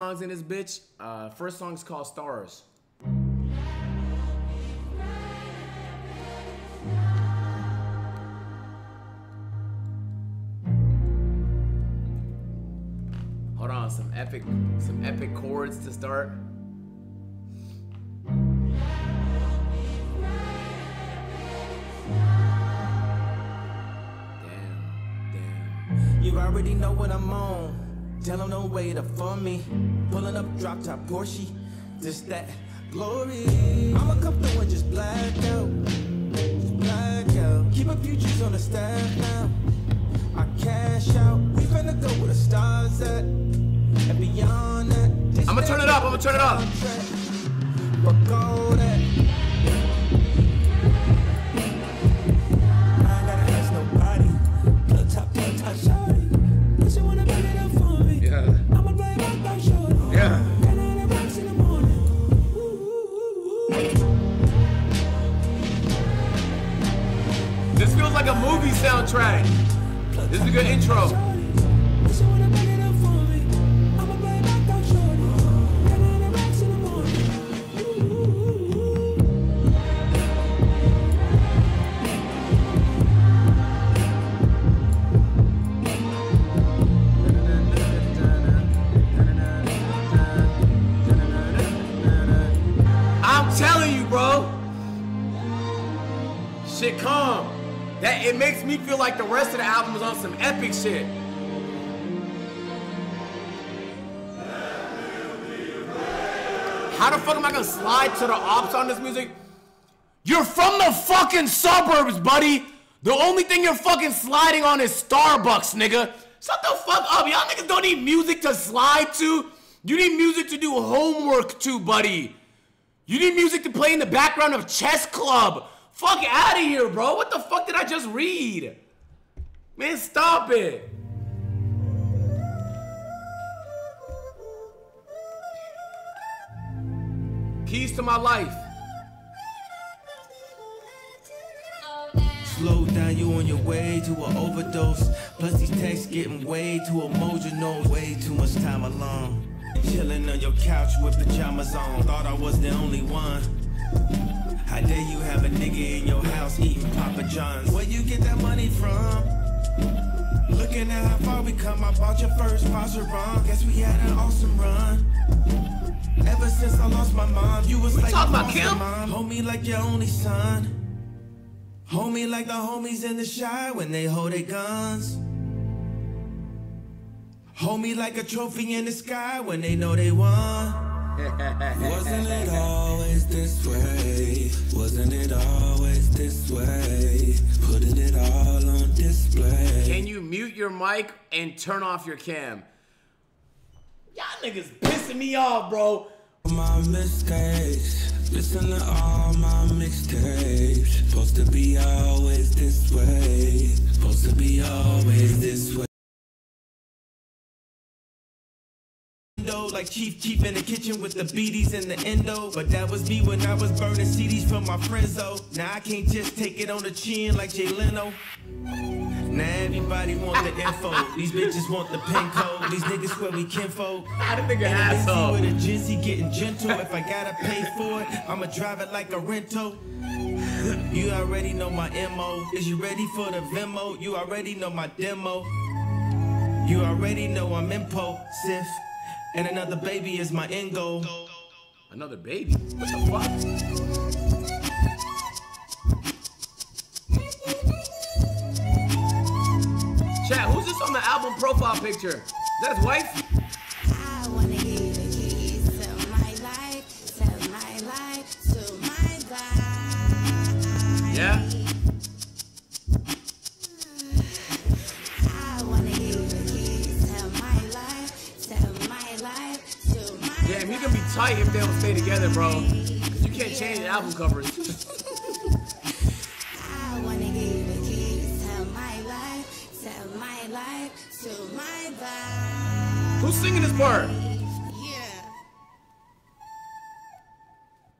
songs in this bitch. Uh, first song's called Stars. Hold on, some epic, some epic chords to start. You already know what I'm on. Tell them don't wait up for me. Pulling up drop top Porsche. Just that glory. I'ma come through and just black out. Just black out. Keep a few G's on the staff now. I cash out. We finna go where the stars at. And beyond that. I'ma turn it up, I'ma turn it up. Fuck all that. The morning. Ooh, ooh, ooh, ooh. I'm telling you, bro. Shit, calm. That it makes me feel like the rest of the album is on some epic shit. How the fuck am I gonna slide to the ops on this music? You're from the fucking suburbs, buddy. The only thing you're fucking sliding on is Starbucks, nigga. Shut the fuck up. Y'all niggas don't need music to slide to. You need music to do homework to, buddy. You need music to play in the background of chess club. Fuck out of here, bro. What the fuck did I just read? Man, stop it. Keys to my life. Slow down, you on your way to an overdose. Plus these texts getting way too emotional. Way too much time alone. Chilling on your couch with pajamas on. Thought I was the only one. How dare you have a nigga in your house eating Papa John's? Where you get that money from? Looking at how far we come, I bought your first Maserati. Guess we had an awesome run. Ever since I lost my mom, you was like talking about Kim? mom. Hold me like your only son. Hold me like the homies in the shy when they hold their guns. Hold me like a trophy in the sky when they know they won. Wasn't it always this way? Wasn't it always this way? Putting it all on display. Can you mute your mic and turn off your cam? Y'all niggas pissing me off, bro. My mistakes. Listen to all my mixtapes. Supposed to be always this way. Supposed to be always this way. Endo, Like Chief Chief in the kitchen with the beaties and the endo. But that was me when I was burning CDs from my friends though. Now I can't just take it on the chin like Jay Leno. Now everybody want the info. These bitches want the pin code. These niggas swear we kinfolk. I didn't think an And a Benzie asshole. with a Jizzy getting gentle. If I gotta pay for it, I'ma drive it like a rental. You already know my MO. Is you ready for the Venmo? You already know my demo. You already know I'm impulsive. And another baby is my end goal. Another baby? What the fuck? Chat, who's this on the album profile picture? Is that his wife? I tight if they don't stay together, bro. You can't change the album covers. Who's singing this part? Yeah.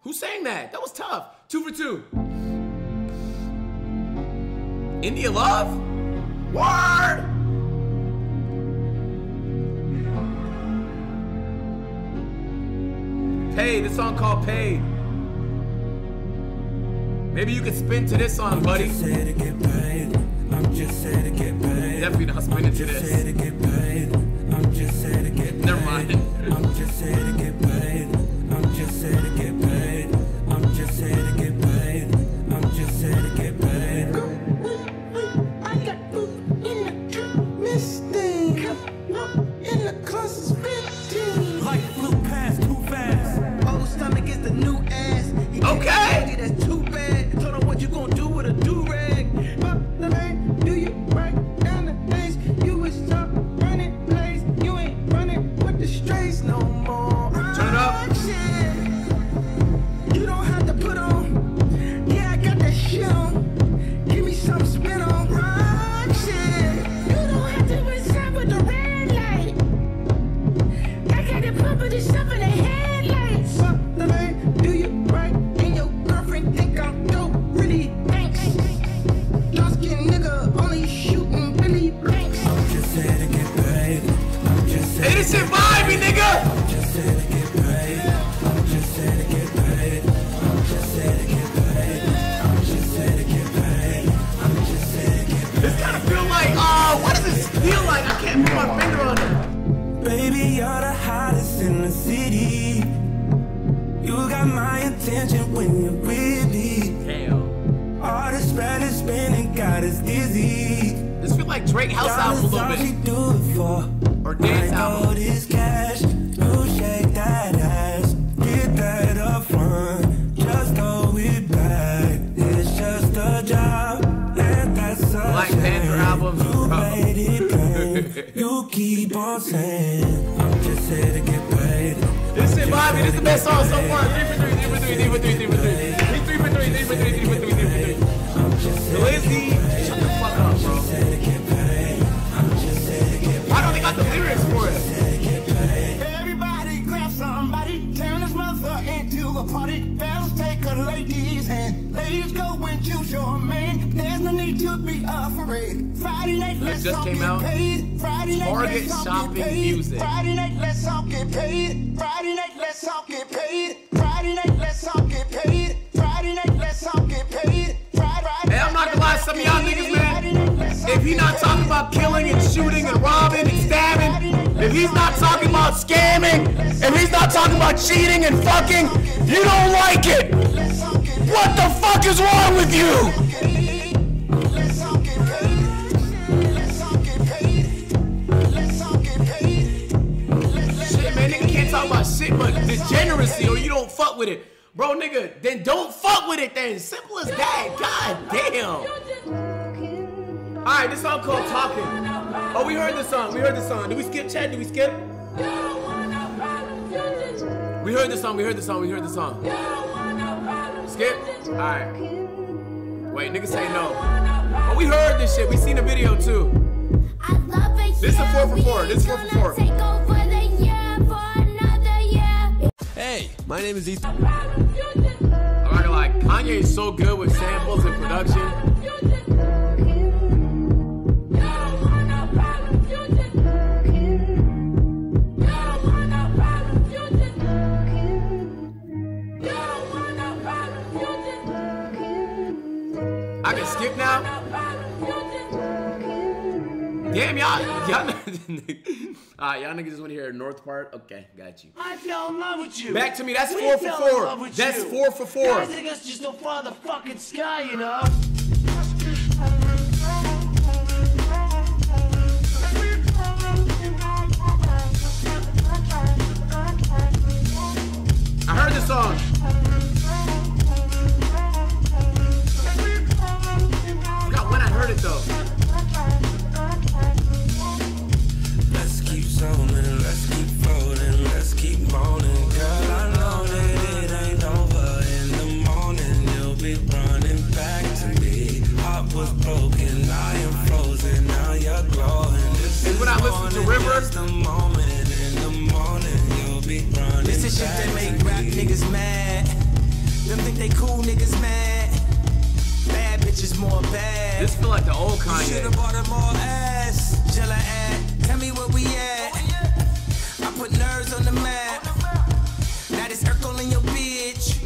Who sang that? That was tough. Two for two. India Love? Word! Pay. This song called Pay. Maybe you could spin to this song, buddy. Just here to get paid. I'm just here to get paid. Definitely not spinning to here this. to get paid. I'm just here to get paid. Never mind. I'm just here to get paid. I'm just here to get paid. The best song so far. Three for three, three for three, three for three, three for three. Three, three for three, three for three, three for three, three for three. I'm just here Lizzie, shut the fuck up, bro. to get paid. I'm just here to get Why don't they got the lyrics for it? Everybody grab somebody, turn this mother into a party. Bells take a lady's hand. Ladies go and choose your man. There's no need to be afraid. Friday night, let's just all get out. paid. Friday night, let's all get paid. music. Friday night, let's all get paid. He not talking about killing and shooting and robbing and stabbing, if he's not talking about scamming, if he's not talking about cheating and fucking, you don't like it. What the fuck is wrong with you? Shit but degeneracy or you don't fuck with it. Bro, nigga, then don't fuck with it then. Simple as that. God damn. Alright, this song called Talking. Oh, we heard this song. We heard this song. Did we skip chat? Did we skip? We heard this song. We heard this song. We heard this song. Skip? Alright. Wait, niggas say no. Oh, we heard this shit. We seen the video too. I love it. This is four for four. This is four for four. Take over the year for another year. Hey, my name is Ethan. I'm not gonna lie. Kanye is so good with samples and production. Y'all, y'all. Alright, y'all niggas just want to hear North part. Okay, got you. I fell in love with you. Back to me. That's We four for four. That's you. four for four. Guys think us just a father fucking sky, you know. Listen to River- just a moment. In the morning, you'll be running This is shit that make rap niggas mad. Them think they cool niggas mad. Bad bitches more bad. This feel like the old Should've bought her more ass. Jella at, tell me where we at. Oh, I put nerves on the map. Now this Urkel in your bitch.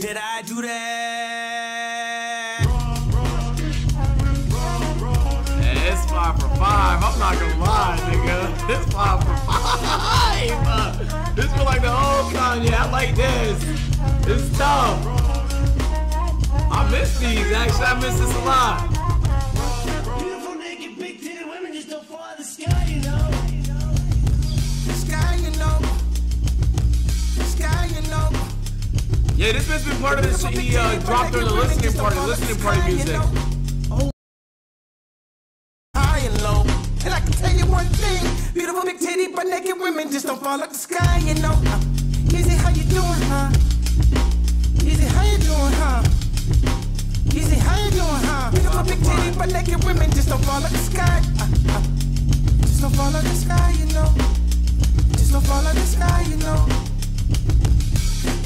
Did I do that? Five. I'm not gonna lie, nigga. It's five for five. Uh, this feel like the old Kanye. I like this. It's tough. I miss these. Actually, I miss this a lot. Beautiful naked big titty women just don't fall out of the sky, you know. Sky, you know. Sky, you know. Yeah, this bit's been part of this shit. He uh, dropped during the listening party, listening party music. Fall out the sky, you know. Uh, how you doing, huh? How you doing, huh? How you doing, huh? Beautiful big titty, but naked women just don't fall out the sky. Uh, uh, just don't fall out the sky, you know. Just don't fall out the sky, you know.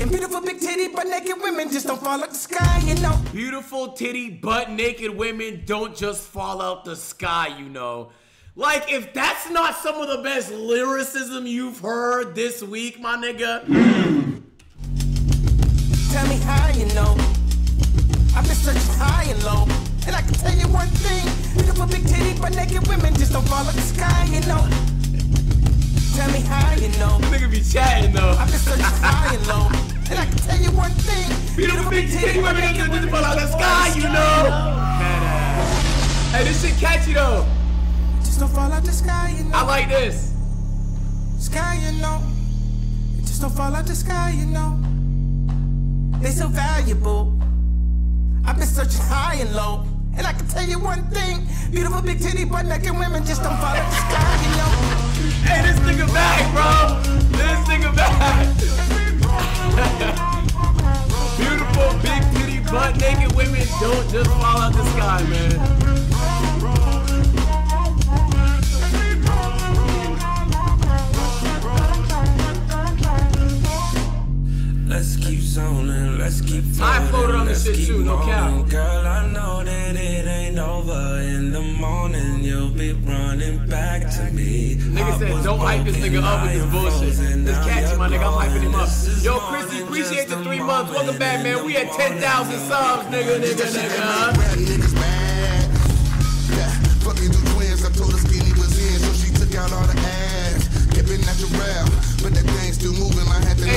And beautiful big titty, but naked women just don't fall out the sky, you know. Beautiful titty, butt naked women don't just fall out the sky, you know. Like, if that's not some of the best lyricism you've heard this week, my nigga, Tell me how you know. I've been searching high and low. And I can tell you one thing. Beautiful big titty, but naked women just don't fall out the sky, you know. Tell me how you know. nigga be chatting though. I've been searching high and low. And I can tell you one thing. Beautiful big titty women don't just fall out the sky, you know. Hey, this shit catchy though. Just don't fall out the sky, you know. I like this. Sky, you know. It Just don't fall out the sky, you know. They so valuable. I've been searching high and low. And I can tell you one thing. Beautiful big titty, butt naked women just don't fall out the sky, you know. Hey, this nigga back, bro. This nigga back. Beautiful big titty, butt naked women don't just fall out the sky, man. Let's keep zoning, let's keep I floating, floated on this shit too, no cap. Girl, I know that it ain't over. In the morning, you'll be running back to me. Nigga said, don't hype this nigga up with this bullshit. This now catchy, my nigga. I'm hyping him up. Yo, Chrissy, appreciate the three months. Welcome back, man. We at 10,000 subs, nigga, nigga, nigga.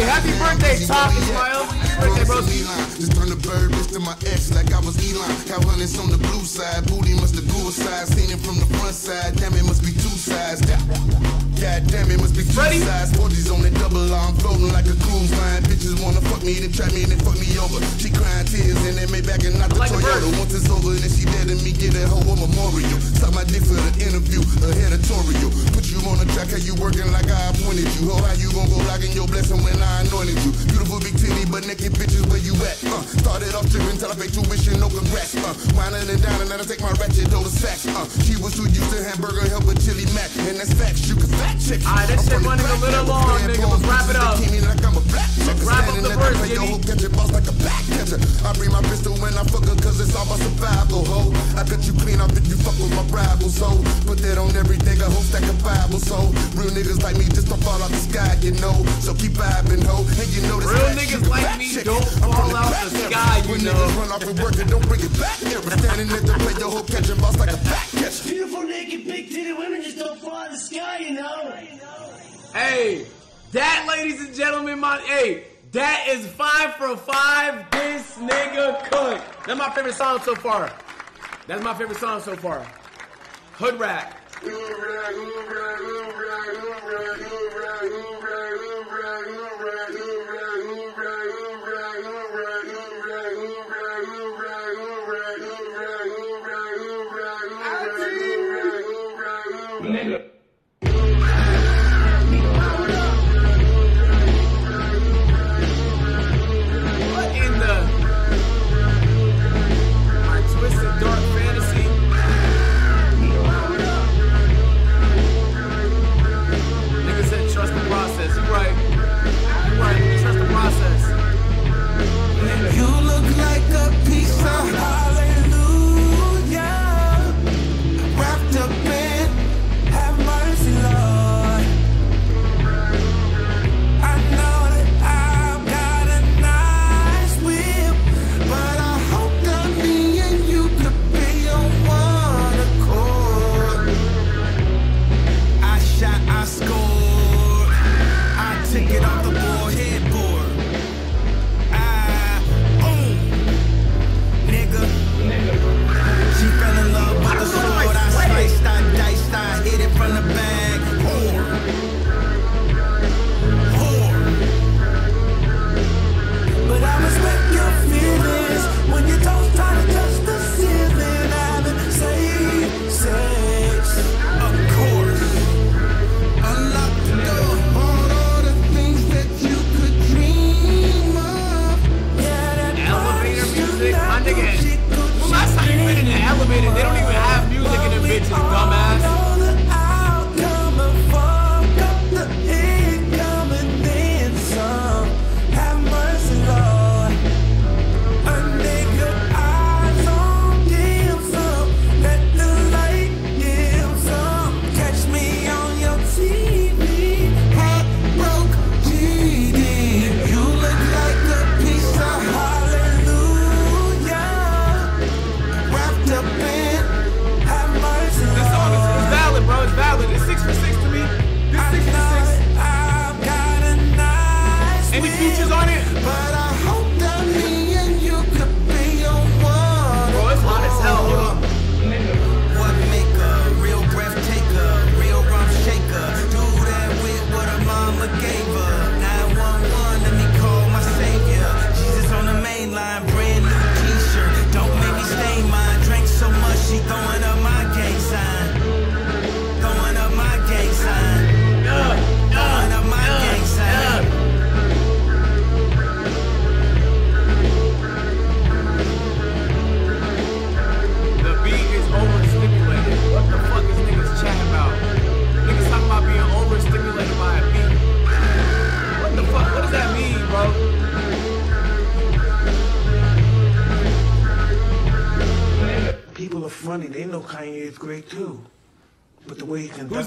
I had to Hey, knock happy birthday, Top Ismail. Happy birthday, Bro, broski. Just turn the bird to my ex like I was Elon. Cow hunters on the blue side, booty must have a size. Seen it from the front side, damn it must be two sides. Yeah. God damn it must be two Ready? sides. 40s on the double arm, floating like a cruise line. Bitches wanna fuck me, then trap me, then fuck me over. She crying tears and then made back and not the like Toyota. Once it's over, then she dead and me get hoe a memorial. Suck my dick for the interview, a editorial. Put on the track, how you working like I appointed you. Ho, how you gon' go rockin' your blessing when I anointed you? Beautiful big titty, but naked bitches, where you at? Uh, started off tripping till I paid tuition, no congrats. Uh, whining and dining, and I take my ratchet door to sacks. Uh, she was too used to hamburger help with chili mac, and that's facts. You can fact check. Alright, this shit running a little long, nigga. Let's wrap it up. they keep me like I'm a black checker. wrap up the verse, Jimmy. catch it boss like a back catcher. I bring my pistol when I fuck her, cause it's all about survival, ho. I cut you clean off if you fuck with my rivals, so put that on everything, I hope stack a Bible, so real niggas like me just don't fall out the sky, you know. So keep vibing, ho. And you know this Real niggas like me check. don't fall out the sky, you when know. niggas run off and work and don't bring it back era. Standing at the play, yo, whole catching boss like a back catcher. Beautiful naked big titty women just don't fall out the sky, you know. Hey, that, ladies and gentlemen, my hey, that is five for five. This nigga cook. That's my favorite song so far. That's my favorite song so far. Hood rap.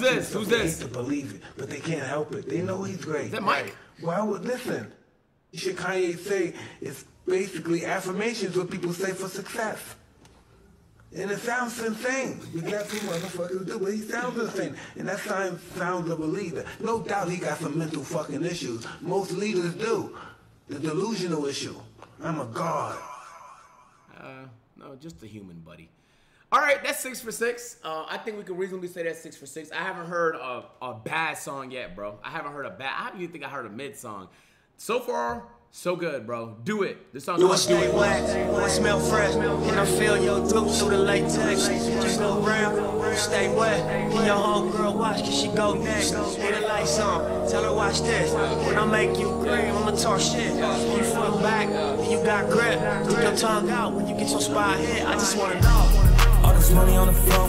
This? Who's they this? hate to believe it, but they can't help it. They know he's great. Is that Mike? Why would listen? Shit Kanye say it's basically affirmations what people say for success. And it sounds insane. But that's what motherfuckers do. But he sounds insane. And that sounds sounds of a leader. No doubt he got some mental fucking issues. Most leaders do. The delusional issue. I'm a god. Uh, no, just a human, buddy. All right, that's six for six. Uh, I think we can reasonably say that's six for six. I haven't heard a, a bad song yet, bro. I haven't heard a bad. I don't even think I heard a mid song. So far, so good, bro. Do it. This song's You will stay wet, I smell fresh, and I feel your dupes through the latex. Just go round, stay wet. And your homegirl watch, cause she go next. Hit the lights on, tell her watch this. When I make you cream, I'ma talk shit. You flip back, and you got grip. Stick your tongue out when you get your spot hit. I just wanna know. This money on the floor.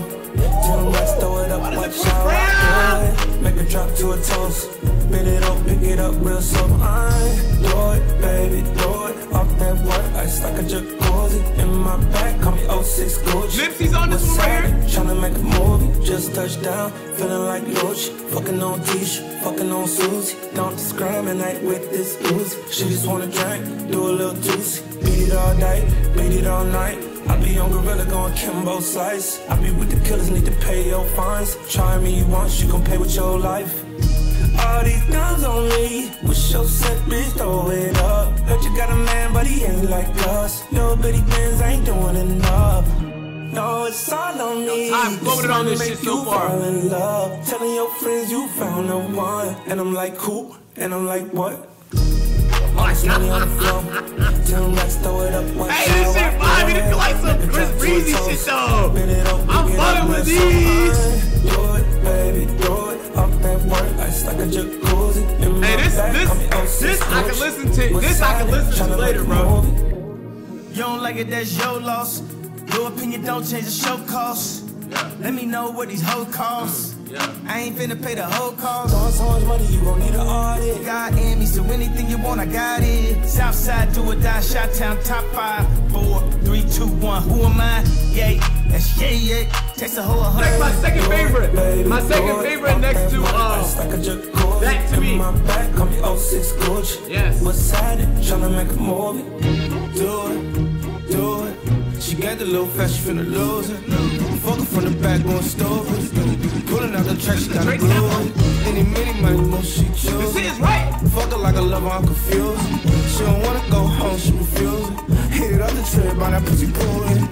Tell them let's throw it up, watch how I do it. Make it drop to a toast. Spin it up, pick it up real slow. I do it, baby, do it. Off that work, ice like a jacuzzi. In my back, call me 06 Gucci. Nipsey's on this one right here. Tryna make a movie, just touched down, feeling like Gucci. Fucking on Tisha, fucking on Susie. Don't discriminate with this Uzi. She just wanna drink, do a little juicy. Beat it all day, beat it all night. I be on Gorilla going Kimbo Slice. I be with the killers, need to pay your fines. Try me once, you gon' pay with your life. All these guns on me, wish your set bitch throw it up. Heard you got a man, but he ain't like us. Little bitty bands ain't doing enough. No, it's all on me. I've voted on this shit so you far. fall in love. Telling your friends you found the one, and I'm like, cool, and I'm like, what? All this on the floor. Tell them let's throw it up. watch Hey, this how shit I vibey. do This feel like some Chris drop to a Breezy shit, though. Spin it up, I'm fucking with these. Do it, baby, do it. Off that work, ice like a jacuzzi. In Hey, this- this- call me 06 this I can listen to- this I can listen to later, bro. movie. You don't like it, that's your loss. Your opinion don't change the show costs. Let me know what these hoes cost. I ain't finna pay the whole cost. Throwing so much money, you gon' need an audit. God in me, so anything you want, I got it. Southside, do or die, shot town, top five, four, three, two, one. Who am I? Yay, that's yay, yay. Takes a whole That's my second favorite. My second it. favorite next to uh, ice like a jacuzzi. Back to Me. call me 06 Gucci. Yes. What's happening? Tryna make a movie. Do it, do it. She got the little fast, she finna lose it. Fuck her from the back, going stupid. The track, she got a Drake glue sample. it. Any minute, money, no, she This choose it. is right. Fuck her like a lover, I'm confused. She don't wanna go home, she refuse. Hit it up the trip, by that pussy pulling.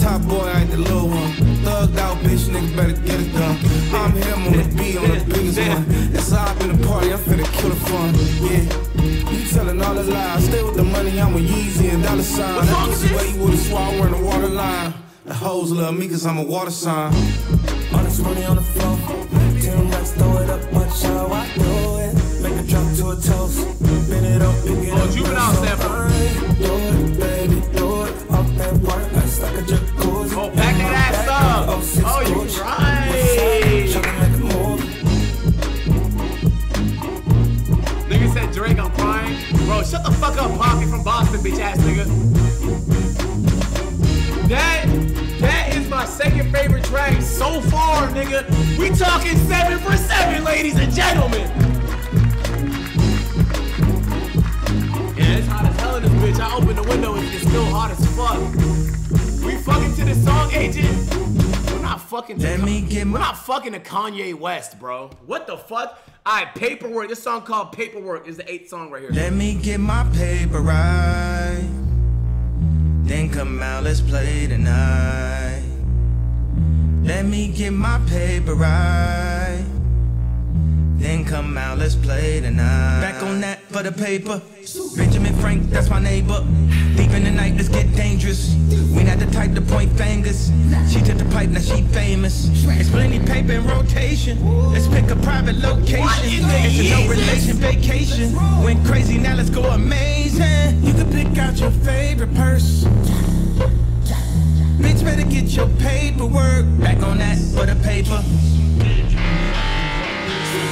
Top boy, I ain't the little one. Thugged out, bitch, nigga better get it done. I'm him on the beat, on the biggest one. It's up in the party, I'm finna kill the fun. Yeah. You telling all the lies. Stay with the money, I'm a Yeezy and dollar sign. What That is pussy this? way you would've swore I wear the water line. The hoes love me cause I'm a water sign. All this money on the floor. Throw it up, watch how I do it. Make it drop to a toast. It up, pick it Oh, up. Juvenile sample. Do it, baby, do it. Off that work, ice like a jacuzzi. Oh, back In that ass up. 06 Oh, you right. What's make a movie. Nigga said Drake, I'm crying. Bro, shut the fuck up, Poppy from Boston, bitch ass nigga. That is my second favorite track so far, nigga. We talking seven for seven, ladies and gentlemen. Yeah, it's hot as hell in this bitch. I opened the window and it's still hot as fuck. We fucking to the song, agent. We're not fucking to Let me get We're not fucking to Kanye West, bro. What the fuck? Alright, Paperwork. This song called Paperwork is the eighth song right here. Let me get my paper right. Then come out, let's play tonight. Let me get my paper right. Then come out, let's play tonight. Back on that for the paper. Benjamin Frank, that's my neighbor. Deep in the night, let's get dangerous. We not the type to point fingers. She took the pipe, now she famous. It's plenty paper in rotation. Let's pick a private location. It's a no relation vacation. Went crazy, now let's go amazing. You can pick out your favorite purse. Bitch, better get your paperwork. Back on that for the paper.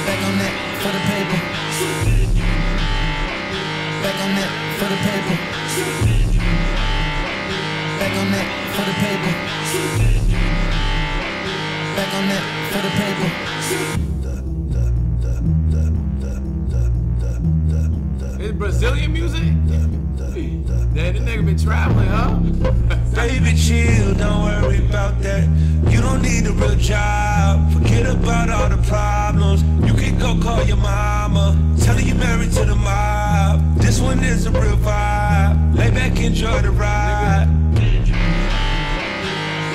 Back on that for the paper. Back on that for the paper. Back on that for the paper. Back on that for the paper. Brazilian music? Damn, this nigga been traveling, huh? Baby, chill, don't worry about that. You don't need a real job. Forget about all the problems. You can go call your mama. Tell her you married to the mob. This one is a real vibe. Lay back, enjoy the ride.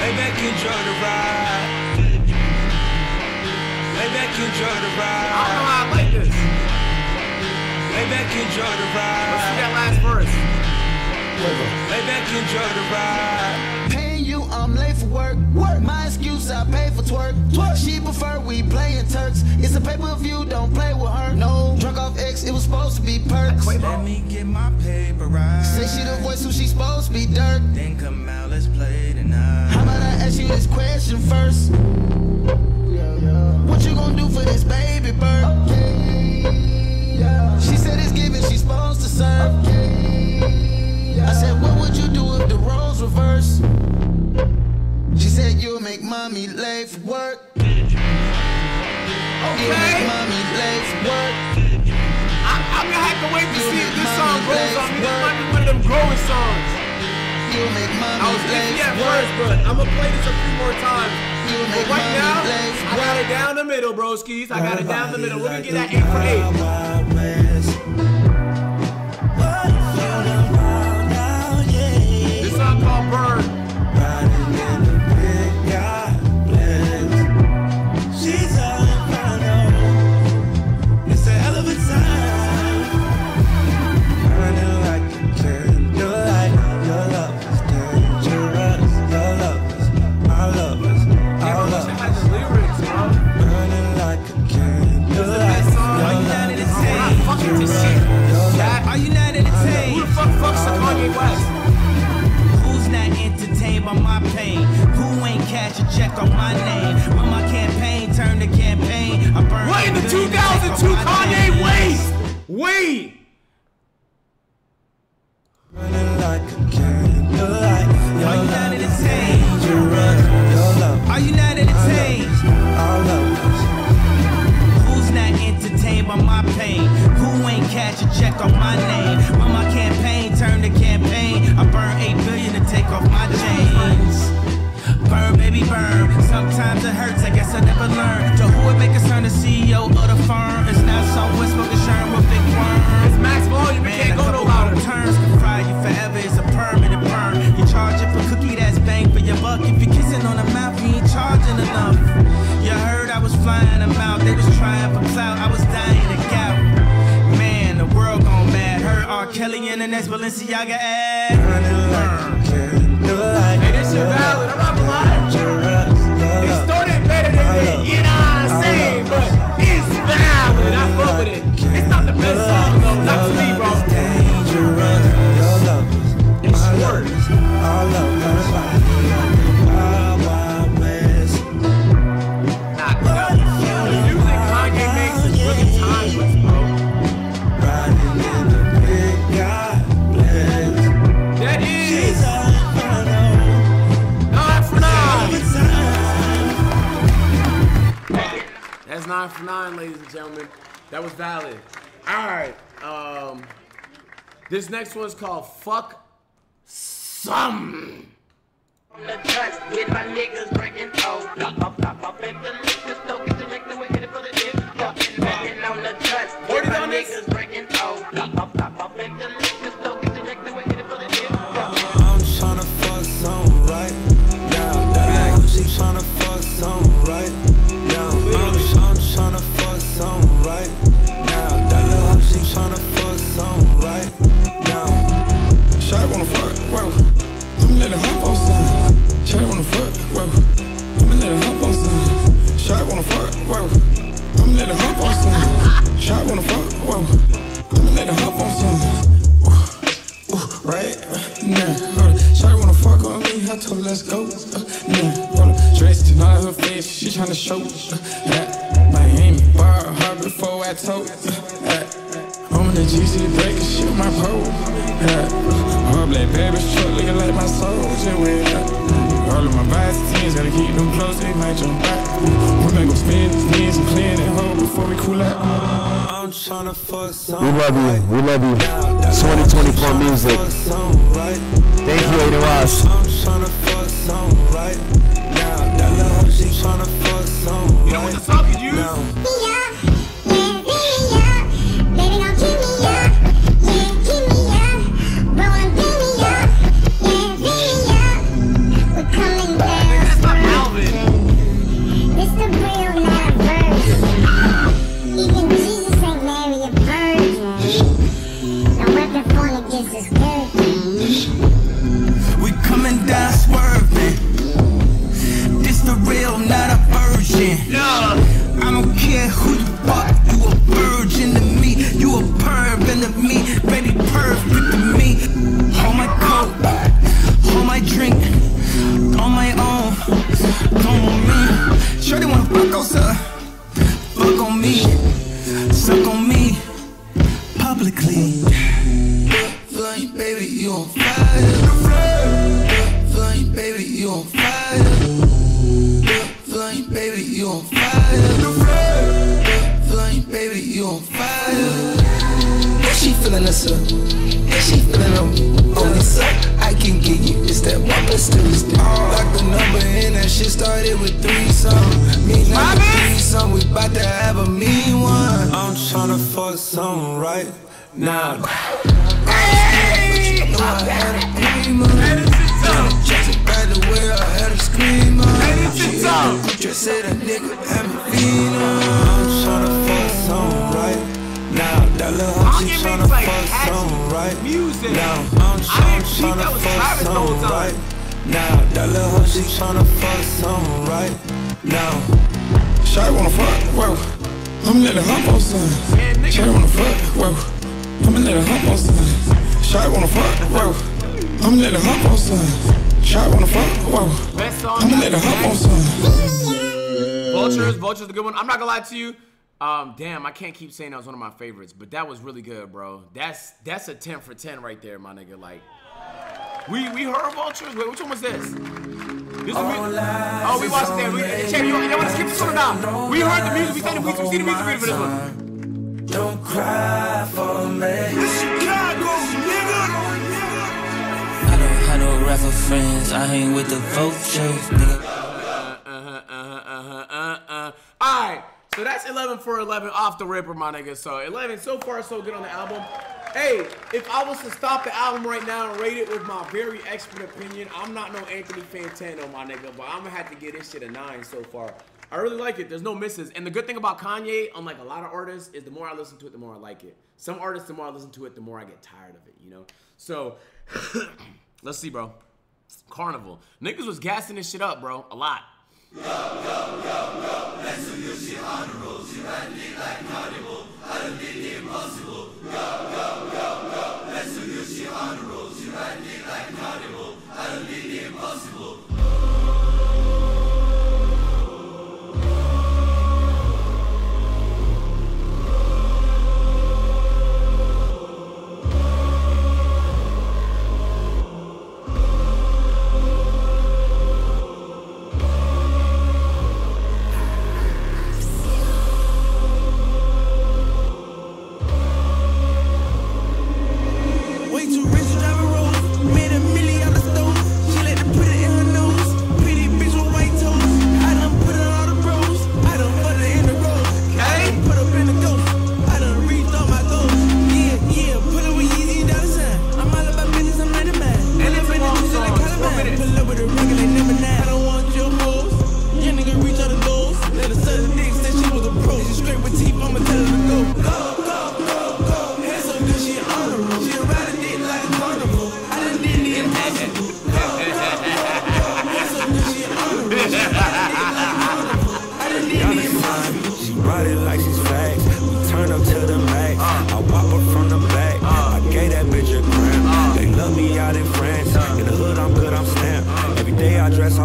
Lay back, enjoy the ride. Lay back, enjoy the ride. I don't know how I like this. Lay back, enjoy the ride. Let's see that last verse. Lay back, enjoy the ride. Paying you, I'm late for work. Work. My excuse, I pay for twerk. Twerk. She prefer we playing Turks. It's a pay per view, don't play with her. No. Drunk off X, it was supposed to be perks. Let me get my paper right. Say she the voice who she supposed to be dirt. Then come out, let's play tonight. How about I ask you this question first? What you gonna do for this baby bird? Okay. She said it's given, she's supposed to serve. I said, what would you do if the roles reverse? She said, you'll make mommy late for work. Okay. Mommy late work. I, am gonna have to wait to see if this song grows on me. This might be one of them growing songs. You'll make mommy I was thinking at first, but I'm gonna play this a few more times. But right now, I got it down the middle, broskies. I got it down the middle. We're gonna get that 8 for 8. By my pain? Who ain't catch a check on my name? When my campaign turned to campaign, I burned Wait, the a billion 2002 off my Kanye, wait! Wait! Burning like a candlelight. Are you not entertained? Your love Are you not entertained? Who's not entertained by my pain? Who ain't catch a check on my name? When my campaign turned to campaign, I burned eight billion to take off my chains. Burn, baby, burn. Sometimes it hurts, I guess I never learned. To who would make us turn the CEO of the firm? It's not so what's smoking Sherm with big worm. It's max volume, you can't go no louder. turns can fry you forever. It's a permanent burn. You charge it for cookie that's bang for your buck. If you're kissing on the mouth, you ain't charging enough. You heard I was flying them out. They was trying for clout. I was dying to gout. Man, the world gone mad. Heard R. Kelly in the next Balenciaga ad. Nine for nine, ladies and gentlemen. That was valid. All right. Um, this next one's called "Fuck Some." On the get my niggas breaking off. Pop up, pop up at the liquor store, get the liquor, we hit it for the dip. Fucking betting on the trust. Forty My niggas breaking. Pop, pop, pop, the let her hop on some. Shawty wanna fuck, whoa. I'ma let her hop on some. Ooh, ooh, right now. Shawty wanna fuck on me, I told her let's go. Uh, now. Dressed in all her face, she tryna show. Uh, at Miami, bar her before I told. Uh, at, I'm in the GC breaking shit, my pole. Yeah. All black babies truck looking like my soldier. Up. All of my vice teams gotta keep them close, they might jump back. We might go spin these knees and clear that hole before we cool out. I'm tryna fuck some We love you. We love you. 2024 music. fuck some right Thank you, Adin Ross. I'm tryna fuck some now. That little she tryna fuck some You know what the song could use? Flame, baby, you on fire. Flame, baby, you on fire. If she feeling us up, if she feeling on me, on this up, I can get you. It's that one plus two is the Lock the number in, that shit started with three some. Me not three some, we bout to have a mean one. I'm tryna fuck some right now. You I had a dream on. Just by the way I had a scream on. Just said a nigga had me feeling. I'm tryna fuck some right now. That little hoe, she tryna like, fuck catchy some right music. now. I'm, I try- I'm didn't think that tryna fuck Travis some right now. That little hoe, she tryna fuck some right now. Shawty wanna fuck, whoa. I'ma let her hop on some. Man. Shawty wanna fuck, whoa. I'ma let her hop on some. Shawty wanna fuck, whoa. I'ma let her hop on some. Shawty wanna fuck, whoa. Best song. I'ma let her hop on some. Vultures, Vultures, a good one. I'm not gonna lie to you. Um, damn, I can't keep saying that was one of my favorites, but that was really good, bro. That's that's a 10 for 10 right there, my nigga. Like, we we heard Vultures. Wait, which one was this? This is oh, we watched that. We, Chad, you, you want to skip this one or not? We heard the music. We seen the, we, we seen the music video for this one. Don't cry for me. I don't no rapper friends. I hang with the vultures, nigga. Uh-huh, uh-huh, uh-huh, uh-uh. All right, so that's 11 for 11 off the ripper, my nigga. So 11, so far so good on the album. Hey, if I was to stop the album right now and rate it with my very expert opinion, I'm not no Anthony Fantano, my nigga, but I'm gonna have to give this shit a nine so far. I really like it. There's no misses. And the good thing about Kanye, unlike a lot of artists, is the more I listen to it, the more I like it. Some artists, the more I listen to it, the more I get tired of it, you know? So, let's see, bro. Carnival. Niggas was gassing this shit up, bro. A lot. out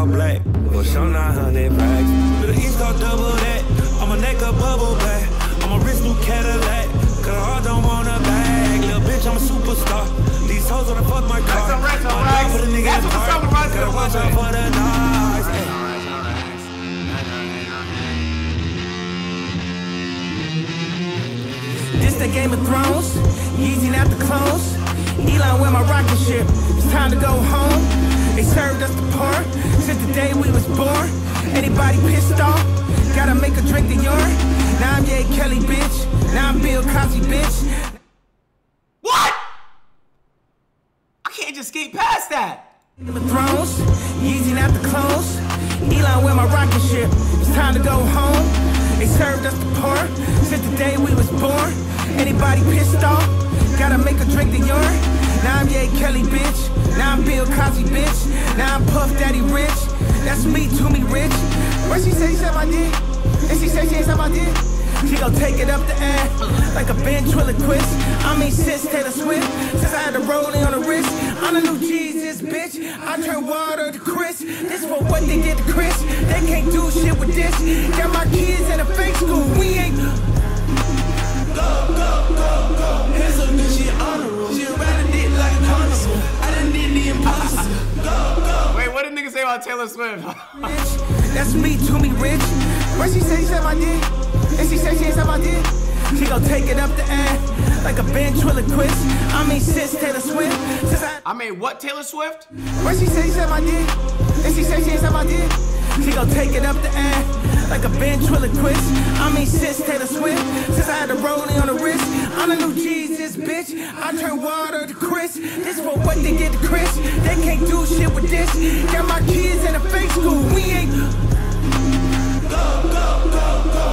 all black. For sure, not hundred bags. To the east, go double that. I'm a neck a bubble back. I'm a rich new Cadillac. Cause I all don't want a bag. Little bitch, I'm a superstar. These hoes wanna fuck my car. some rest, My alright? dog put a nigga That's in what the park. song reminds me Gotta of, watch out for the noise. Ay. This the Game of Thrones. Yeezy not the clones. Elon with my rocket ship. It's time to go home. Served us the since the day we was born. Anybody pissed off? Gotta make a drink of urine. Now I'm Ye Kelly, bitch. Now I'm Bill Cosby, bitch. What? I can't just skate past that. Of Thrones. Yeezy not the clones. Elon with my rocket ship. It's time to go home. They served us the part since the day we was born. Anybody pissed off? Gotta make a drink of urine. Now I'm Ye Kelly, bitch. Now I'm Bill Cosby, bitch. Now I'm Puff Daddy Rich. That's me, to me rich. What she say, she said my dick? And she say she ain't my dick? She gon' take it up the ass like a ventriloquist. I mean, since Taylor Swift, since I had the rolling on the wrist, I'm the new Jesus, bitch. I turn water to Chris. This for what they did to Chris. They can't do shit with this. Got my kids in a fake school. We ain't. Go, go, go, go. Hands up, bitch, honor Wait, what did nigga say about Taylor Swift? That's me, to me rich. What she say, she said my dick. And she say she ain't said my dick. She gon' take it up the ass like a ventriloquist. I mean, since Taylor Swift, since I. I mean, what Taylor Swift? What she say, she said my dick. And she say she ain't said my dick. She gon' take it up the ass like a ventriloquist. I mean, since Taylor Swift, since I had the rolling on the wrist. I'm the new Jesus, bitch. I turn water to Chris. This for what they did to Chris. They can't do shit with this. Got my kids in a fake school. We ain't. Go, go, go, go.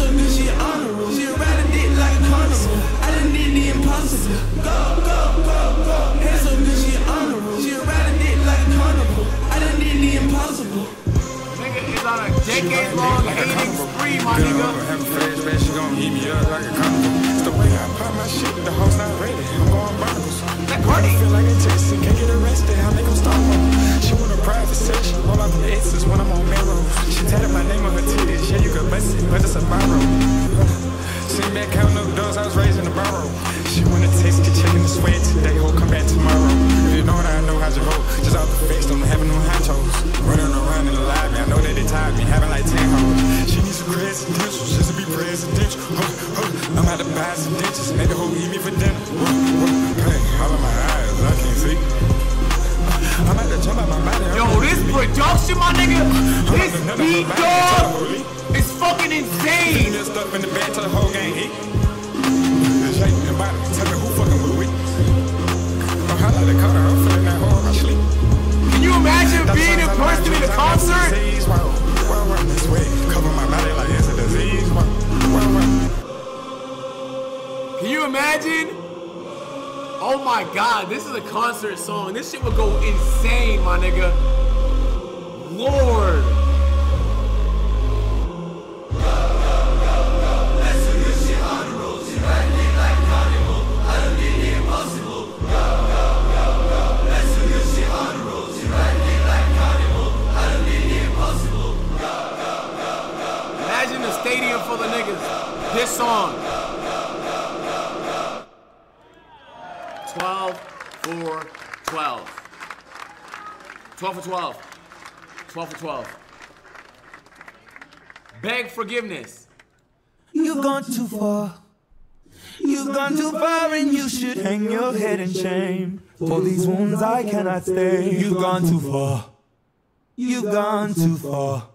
Up, bitch, she honor roll. She riding it like a carnival. I done did the impossible. Go, go, go, decade long hating spree, my nigga. Have a she gon' me up like a. It's the way I pop my shit, the house not ready. I'm going barnacles. That Cardi. Feel like a Texas, can't get arrested. I make 'em stop. She want a private session. Roll off the exes when I'm on Melrose. She tatted my name on her titties. Yeah, you could bust it, but it's a borrow. Sitting back counting up doors, I was raised in the borrow. She wanna taste the chicken and sweat today, ho, come back tomorrow. If you know what I know, how's your hoe? Just out the face, don't having no high toes. Running around in the lobby, I know that tired me, having like 10 hoes. She needs some credentials just to be presidential. Huh, huh. I'm out to buy some ditches, make the hoe eat me for dinner. Whoa, pain all in my eyes, I can't see. I'm about to jump out my body. Yo, this production, my nigga, this beat, dog, is fucking insane. This stuff in the bed till the whole gang hit. Shake your body, tell me who fucking with we. I like the color, I'm feeling that hole, I sleep. Can you imagine being in person in a concert? Can you imagine? Oh my god, this is a concert song. This shit would go insane, my nigga. Lord. The stadium full of niggas. This song. 12 for 12. 12 for 12. 12 for 12. Beg forgiveness. You've gone too far. You've gone too far and you should hang your head in shame. For these wounds I cannot stay. You've gone too far. You've gone too far.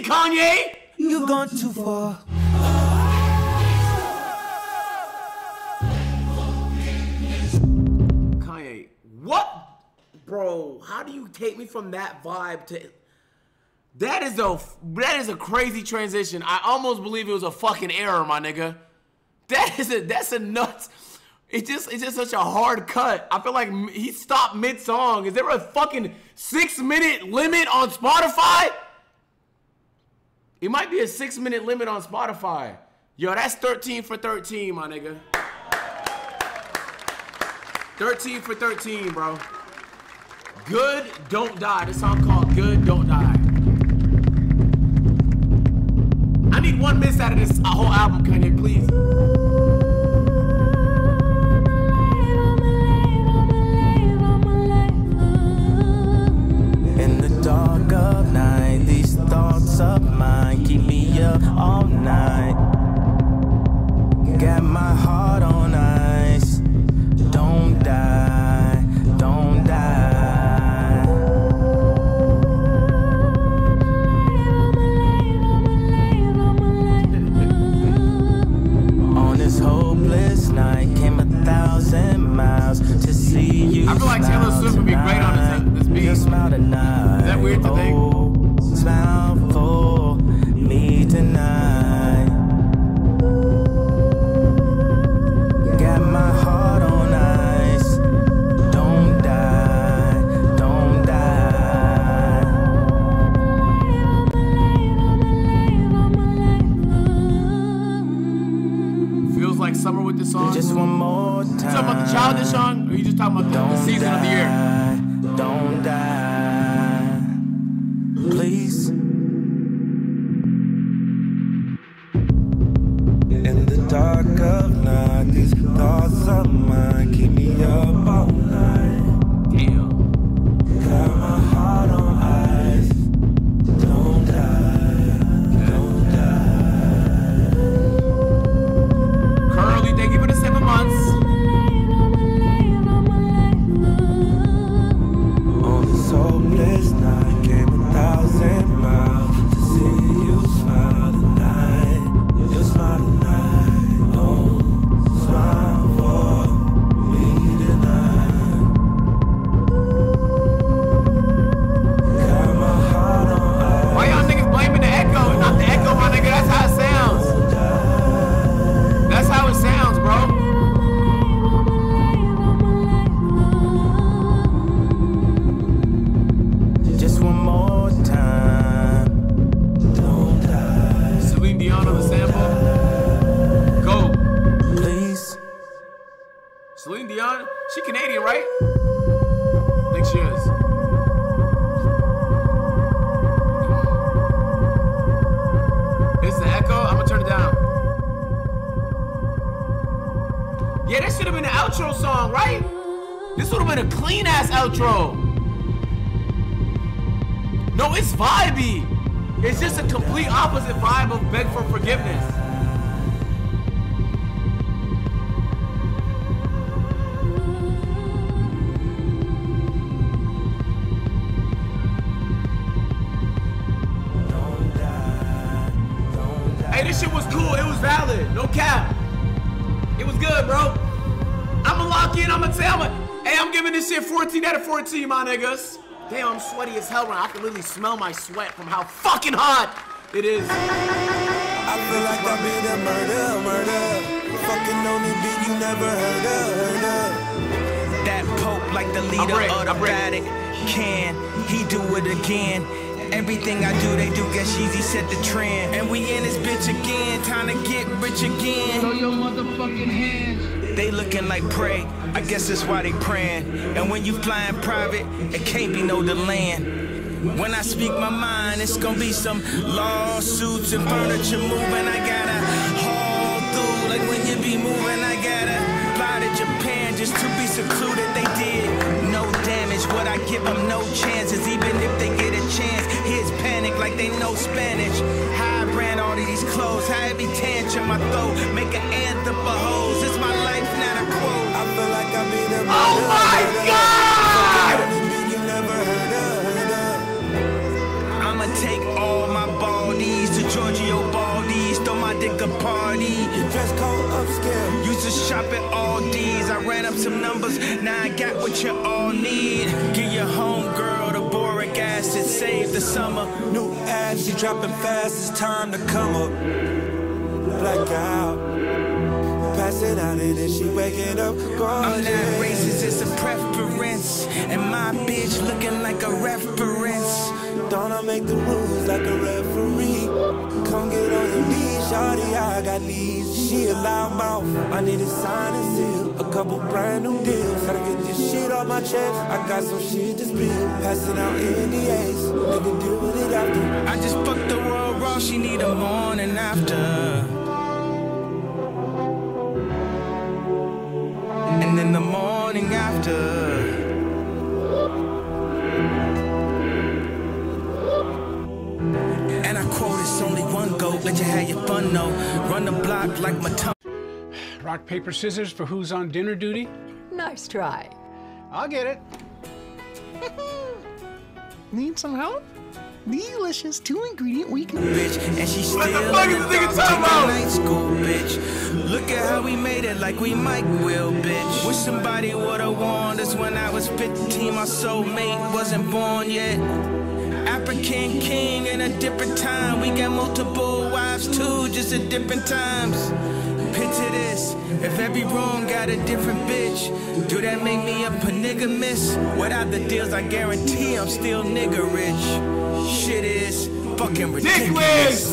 Kanye! You've gone too far. Kanye, what? Bro, how do you take me from that vibe to... That is a that is a crazy transition. I almost believe it was a fucking error, my nigga. That is a that's a nuts. It's just it's just such a hard cut. I feel like he stopped mid song. Is there a fucking six minute limit on Spotify? It might be a six minute limit on Spotify. Yo, that's 13 for 13, my nigga. 13 for 13, bro. Good Don't Die. This song called Good Don't Die. I need one miss out of this whole album, Kanye, please. All night. Got my heart on ice. Don't die, don't die. On this hopeless night, came a thousand miles to see you. I feel like Taylor Swift would be great Celine Dion, she Canadian, right? I think she is. Is the echo? I'm gonna turn it down. Yeah, that should have been the outro song, right? This would have been a clean ass outro. No, it's vibey. It's just a complete opposite vibe of Beg for Forgiveness. Shit 14 out of 14, my niggas. Damn, I'm sweaty as hell right. I can literally smell my sweat from how fucking hot it is. I feel like I be the murder, murder. Fucking on the beat you never heard of, heard of. That pope like the leader break, of the I break. Vatican. Can he do it again? Everything I do, they do. Guess Yeezy set the trend, and we in this bitch again, time to get rich again. Throw your motherfucking hands. They looking like prey. I guess that's why they praying. And when you flying private, it can't be no delaying. When I speak my mind, it's gonna be some lawsuits and furniture moving. I gotta haul through like when you be moving. I gotta fly to Japan just to be secluded. They did no damage. What I give them no chances, even if they get a chance. Here's panic like they know Spanish. How I brand all of these clothes, how every tantrum I throw, make an anthem for hoes. It's Oh my. God! Fucking on the beat you never heard of, heard of. I'ma take all my baldies to Giorgio Baldi's, throw my dick a party. Dress code upscale. Used to shop at all D's. I ran up some numbers, now I got what you all need. Get your home girl the boric acid, save the summer. New ads, you dropping fast, it's time to come up. Blackout. Out and then she waking up I'm gorgeous. not racist, it's a preference. And my bitch looking like a reference. Don't I make the rules like a referee? Come get on your knees, shawty, I got needs. She a loud mouth, I need a sign and seal. A couple brand new deals, gotta get this shit off my chest. I got some shit to spill, passing out NDAs. Nigga, deal with it after. I just fucked the world raw, she need a morning after. And then the morning after. And I quote, it's only one goat, let you have your fun though. Run the block like my tongue. Rock, paper, scissors for who's on dinner duty? Nice try. I'll get it. Need some help? Delicious two ingredient weekend. Bitch, and she still What the fuck is in this nigga the talking about? night school, bitch. Look at how we made it like we might will, bitch. Wish somebody would've warned us when I was 15. My soulmate wasn't born yet. African king in a different time. We got multiple wives too, just at different times. Picture this, if every room got a different bitch, do that make me a polygamist? Without the deals, I guarantee I'm still nigga rich. Shit is fucking ridiculous.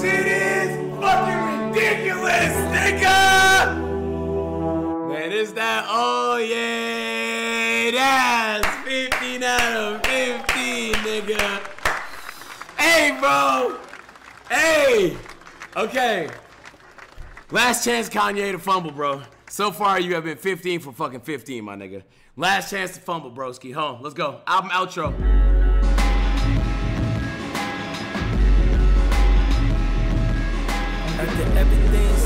Shit is fucking ridiculous, nigga! Man, is that? Oh yeah, that's 15 out of 15, nigga. Hey, bro. Hey. Okay. Last chance, Kanye, to fumble, bro. So far, you have been 15 for fucking 15, my nigga. Last chance to fumble, broski. Home. Let's go. Album outro. After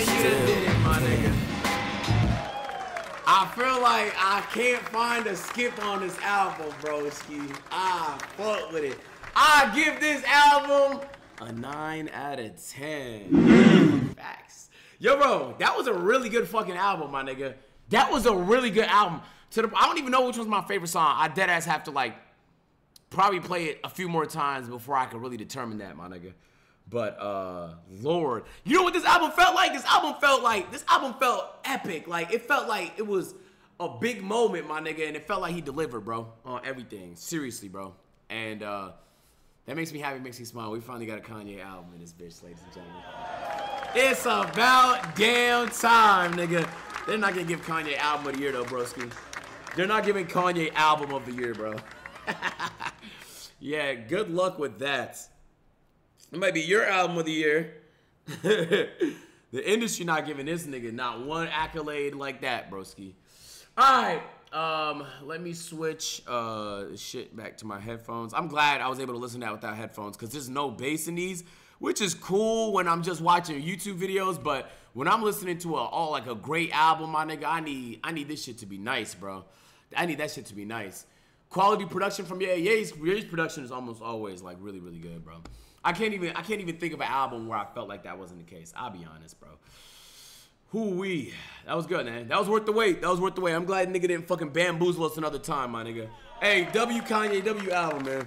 you did it, my nigga. I feel like I can't find a skip on this album, broski. I fuck with it. I give this album a 9 out of 10. Facts. Yo, bro, that was a really good fucking album, my nigga. That was a really good album. To the, I don't even know which one's my favorite song. I dead ass have to like probably play it a few more times before I can really determine that, my nigga. But uh Lord, you know what this album felt like? This album felt like this album felt epic. Like it felt like it was a big moment, my nigga, and it felt like he delivered, bro, on everything. Seriously, bro. And uh, that makes me happy, makes me smile. We finally got a Kanye album in this bitch, ladies and gentlemen. It's about damn time, nigga. They're not gonna give Kanye album of the year though, broski. They're not giving Kanye album of the year, bro. yeah, good luck with that. It might be your album of the year. the industry not giving this nigga not one accolade like that, broski. All right, um, let me switch uh shit back to my headphones. I'm glad I was able to listen to that without headphones because there's no bass in these, which is cool when I'm just watching YouTube videos. But when I'm listening to a all like a great album, my nigga, I need I need this shit to be nice, bro. I need that shit to be nice. Quality production from yeah, Ye's, Ye's production is almost always like really really good, bro. I can't even I can't even think of an album where I felt like that wasn't the case. I'll be honest, bro. Who we? That was good, man. That was worth the wait. That was worth the wait. I'm glad nigga didn't fucking bamboozle us another time, my nigga. Hey, W Kanye, W album, man.